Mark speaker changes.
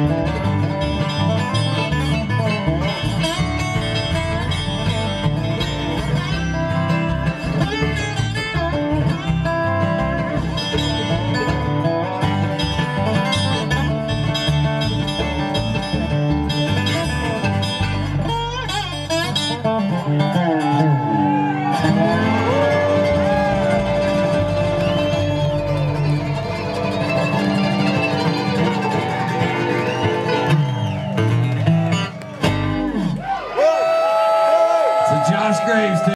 Speaker 1: Música